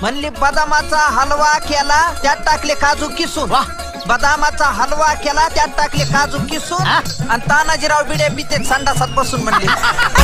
म्हणली बदामाचा हलवा केला त्यात टाकले काजू किसून. बदामाचा हलवा केला त्यात टाकले काजू किसून. आणि तानाजीराव बिडे पिते संडासात बसून म्हणले.